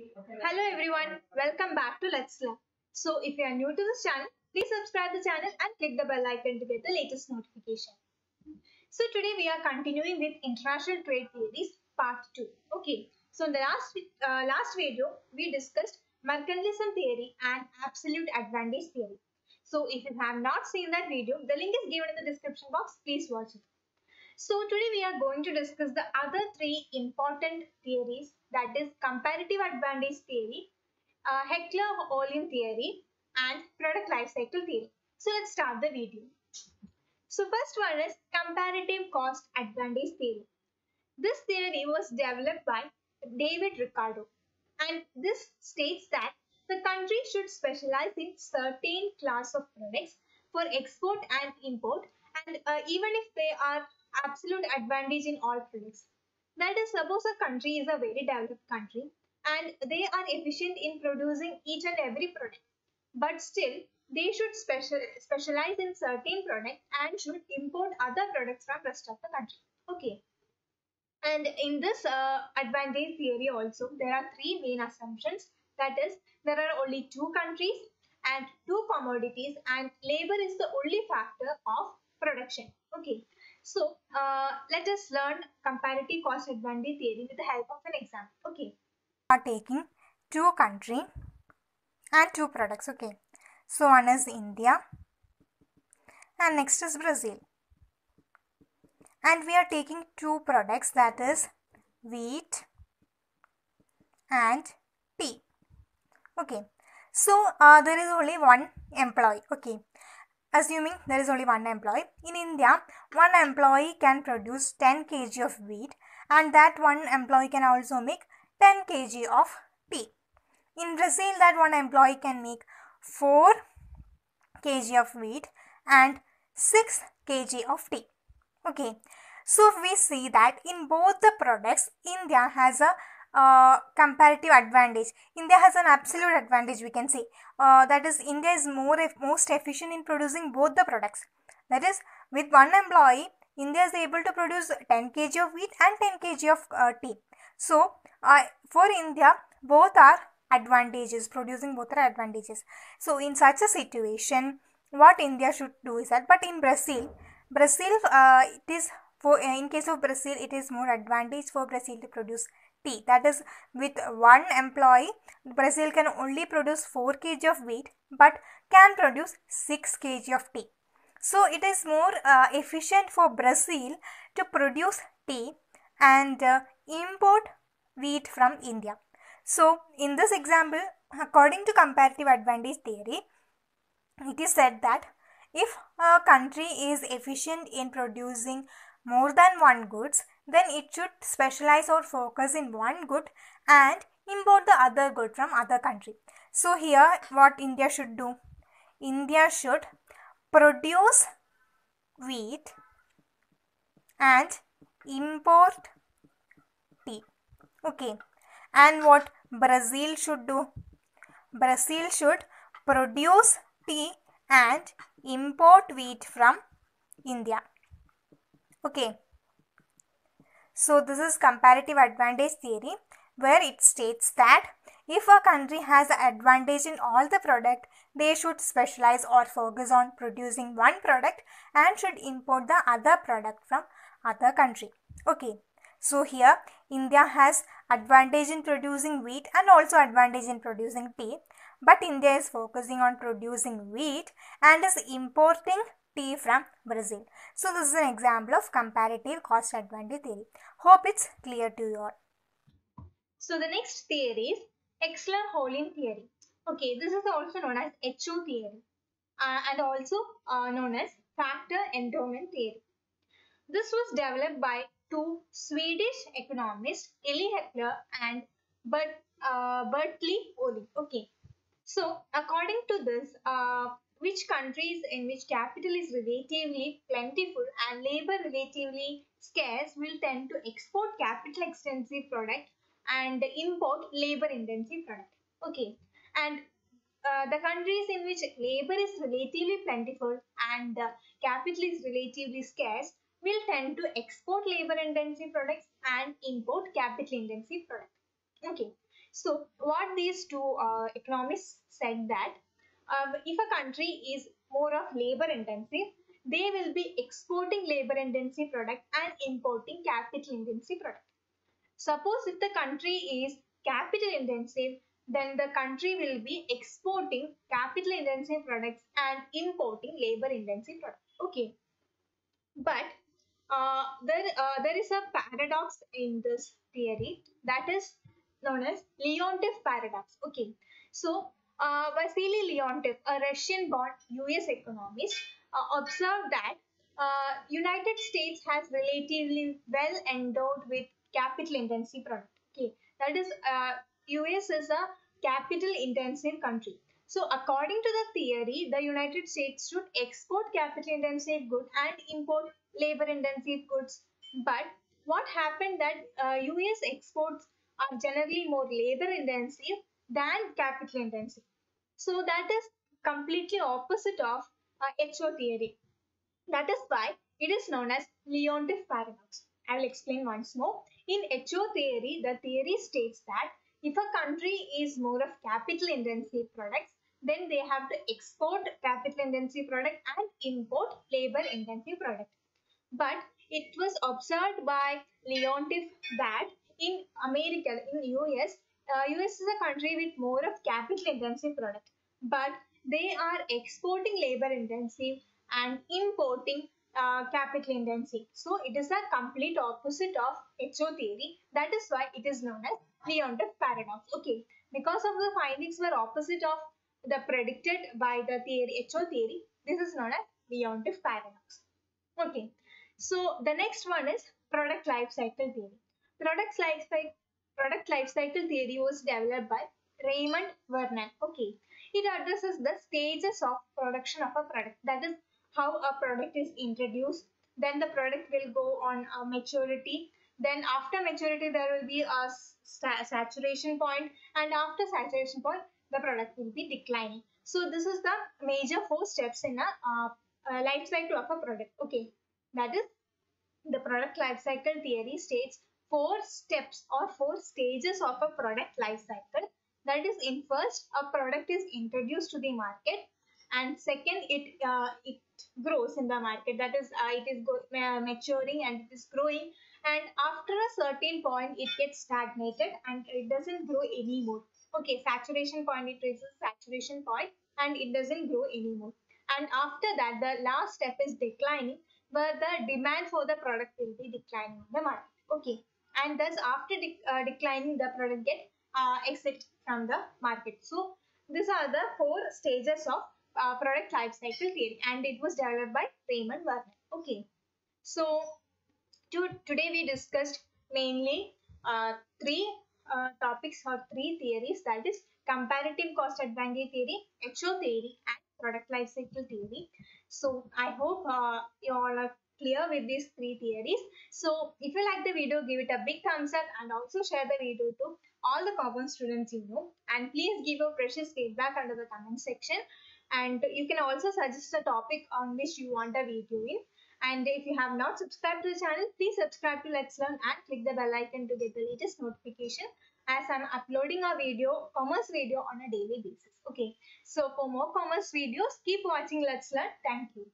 Hello everyone, welcome back to Let's Learn. So if you are new to this channel, please subscribe the channel and click the bell icon to get the latest notification. So today we are continuing with international trade theories part 2. Okay, so in the last uh, last video we discussed mercantilism theory and absolute advantage theory. So if you have not seen that video, the link is given in the description box. Please watch it. So today we are going to discuss the other three important theories that is comparative advantage theory, uh, Heckscher-Ohlin theory and product life cycle theory. So let's start the video. So first one is comparative cost advantage theory. This theory was developed by David Ricardo and this states that the country should specialize in certain class of products for export and import and uh, even if they are absolute advantage in all products. That is, suppose a country is a very developed country and they are efficient in producing each and every product, but still they should special, specialize in certain product and should import other products from rest of the country. Okay. And in this uh, advantage theory also, there are three main assumptions. That is, there are only two countries and two commodities and labor is the only factor of production. Okay. So uh, let us learn comparative cost advantage theory with the help of an example. Okay. are taking two country and two products. Okay. So one is india and next is brazil. And we are taking two products that is wheat and tea. Okay. So uh, there is only one employee. Okay assuming there is only one employee in india one employee can produce 10 kg of wheat and that one employee can also make 10 kg of tea. In Brazil, that one employee can make 4 kg of wheat and 6 kg of tea. Okay, so we see that in both the products, India has a uh, comparative advantage. India has an absolute advantage, we can say. Uh, that is, India is more most efficient in producing both the products. That is, with one employee, India is able to produce 10 kg of wheat and 10 kg of uh, tea. So, for India, both are advantages, producing both are advantages. So, in such a situation, what India should do is that, but in Brazil, Brazil, uh, it is for, in case of Brazil, it is more advantage for Brazil to produce tea. That is, with one employee, Brazil can only produce 4 kg of wheat, but can produce 6 kg of tea. So, it is more uh, efficient for Brazil to produce tea and uh, import wheat from India. So, in this example, according to comparative advantage theory, it is said that if a country is efficient in producing more than one goods, then it should specialize or focus in one good and import the other good from other country. So, here what India should do? India should produce wheat and import tea. Okay. And what brazil should do? Brazil should produce tea and import wheat from india. Okay so this is comparative advantage theory where it states that if a country has an advantage in all the product they should specialize or focus on producing one product and should import the other product from other country okay so here India has advantage in producing wheat and also advantage in producing tea. But India is focusing on producing wheat and is importing tea from Brazil. So this is an example of comparative cost advantage theory. Hope it's clear to you all. So the next theory is Heckscher-Ohlin theory. Okay, this is also known as HO theory uh, and also uh, known as factor endowment theory. This was developed by two Swedish economists, Eli Heckscher and Bert, uh, Bertil Ohlin. Okay. So, according to this, uh, which countries in which capital is relatively plentiful and labor relatively scarce will tend to export capital extensive product and import labor intensive product. Okay. And uh, the countries in which labor is relatively plentiful and uh, capital is relatively scarce will tend to export labor intensive products and import capital intensive products. Okay. So what these two uh, economists said that uh, if a country is more of labor intensive, they will be exporting labor intensive product and importing capital intensive product. Suppose if the country is capital intensive, then the country will be exporting capital intensive products and importing labor intensive products. Okay. But uh, there, uh, there is a paradox in this theory that is known as Leontief paradox. Okay. So, uh, Vasily Leontief, a Russian-born US economist, uh, observed that uh, United States has relatively well endowed with capital intensive product. Okay, that is, uh, US is a capital intensive country. So according to the theory, the United States should export capital intensive goods and import labor intensive goods. But what happened that uh, US exports are generally more labor intensive than capital intensive. So that is completely opposite of uh, HO theory. That is why it is known as Leontief paradox. I will explain once more. In HO theory, the theory states that if a country is more of capital intensive products, then they have to export capital intensive product and import labor intensive product. But it was observed by Leontief that in America, in US, uh, US is a country with more of capital intensive product, but they are exporting labor intensive and importing uh, capital intensive. So it is a complete opposite of HO theory. That is why it is known as Leontief paradox. Okay, because of the findings were opposite of the predicted by the theory HO theory, this is known as Leontief paradox. Okay, so the next one is product life cycle theory. Product life cycle product life cycle theory was developed by Raymond Vernon. Okay, it addresses the stages of production of a product. That is how a product is introduced. Then the product will go on a maturity. Then after maturity, there will be a saturation point, and after saturation point, the product will be declining. So this is the major four steps in a, life cycle of a product. Okay, that is the product life cycle theory states four steps or four stages of a product life cycle. That is, in first, a product is introduced to the market, and second, it uh, it grows in the market. That is, uh, it is uh, maturing and it is growing, and after a certain point, it gets stagnated and it doesn't grow anymore. Okay, saturation point, it reaches saturation point and it doesn't grow anymore. And after that, the last step is declining, where the demand for the product will be declining in the market. Okay, and thus after de uh, declining the product get uh, exit from the market. So these are the four stages of uh, product life cycle theory and it was developed by Raymond Vernon okay. So to, today we discussed mainly uh, three uh, topics or three theories that is comparative cost advantage theory HO theory and product life cycle theory. So i hope uh, you all are clear with these three theories. So if you like the video, give it a big thumbs up and also share the video to all the common students you know. And please give your precious feedback under the comment section. And you can also suggest a topic on which you want a video in. And if you have not subscribed to the channel, please subscribe to Let's Learn and click the bell icon to get the latest notification as I'm uploading a video, commerce video on a daily basis. Okay, so for more commerce videos, keep watching Let's Learn. Thank you.